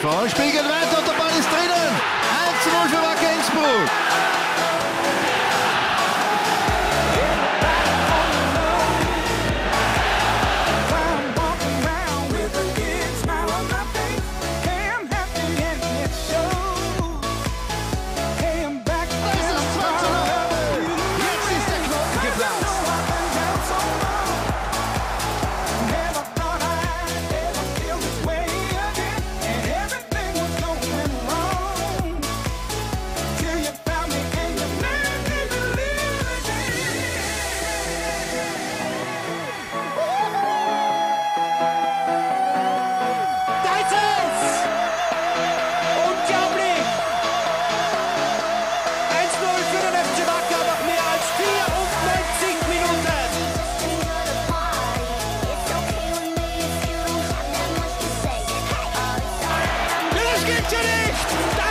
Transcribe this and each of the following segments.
Treffer. Spiegel weiter und der Ball ist drinnen. 1 zu 0 für Wacker Innsbruck. gibt ja nicht!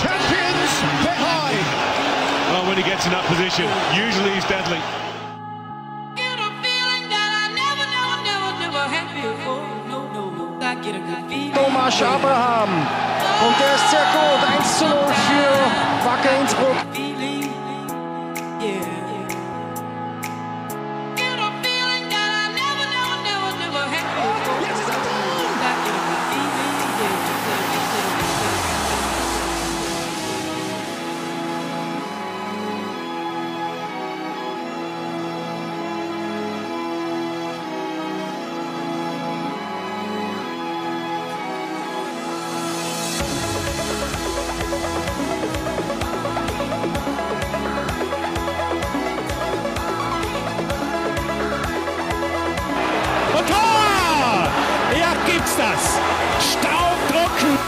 Champions high. Well, when he gets in that position, usually he's deadly. Get a feeling that I never, never, never, never had before. No, no, no, I get a good feeling. Thomas Abraham. Und der ist sehr gut. 1 zu 0 gibt's das. Staubdrucken.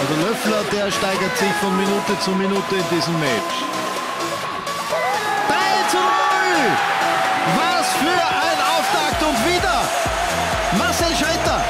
Also Löffler, der steigert sich von Minute zu Minute in diesem Match. für ein Auftakt und wieder Marcel Scheiter.